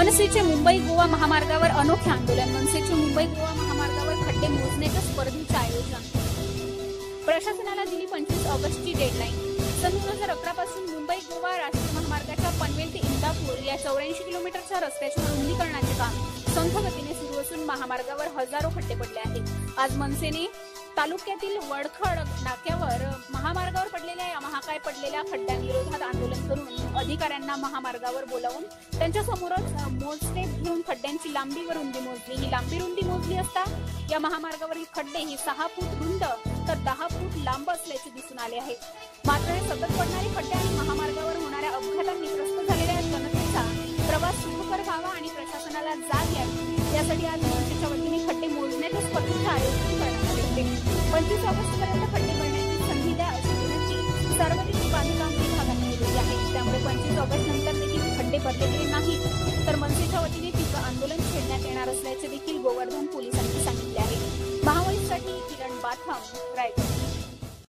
मनसेचे मुंबई गोवा महामार्गावर अनोखे आंदोलन. मनसेचे मुंबई गोवा महामार्गावर खड्डे मोजण्याच्या स्पर्धेचे आयोजन. प्रशासनाला दिली पंचवीस ऑगस्टची डेडलाईन सन दोन हजार अकरा पासून मुंबई गोवा राष्ट्रीय महामार्गाच्या पनवेल ते इंदापूर या चौऱ्याऐंशी किलोमीटरच्या रस्त्याच्या रुंदीकरणाचे काम संथ गतीने सुरू असून महामार्गावर हजारो खड्डे पडले आहेत. आज मनसेने तालुक्यातील वडखड नाक्यावर महामार्गावर काय पडलेल्या खड्ड्यांविरोधात आंदोलन करून अधिकाऱ्यांना महामार्गावर बोलावून त्यांच्या समोरच मोजटेप घेऊन खड्ड्यांची लांबी व रुंदी मोजली. ही लांबी रुंदी मोजली असता या महामार्गावरील खड्डे ही सहा फूट रुंद तर दहा फूट लांब असल्याचे दिसून आले आहे. मात्र हे सतत पडणारे खड्डे आणि महामार्गावर होणाऱ्या अपघातांनी त्रस्त झालेल्या जनतेचा प्रवास सुखकर व्हावा आणि प्रशासनाला जाग यावी. यासाठी आज मनसेच्या वतीने खड्डे मोजण्याच्या स्पर्धेचे आयोजन करण्यात आले होते. पंचवीस ऑगस्ट पर्यंत खड्डे ऑगस्ट नंतर देखील खड्डे भरले गेले तर मनसेच्या वतीने तीव्र आंदोलन छेडण्यात येणार असल्याचे देखील गोवर्धन पोलिसांनी सांगितले आहे. महावळीसाठी किरण बाथम रायगड.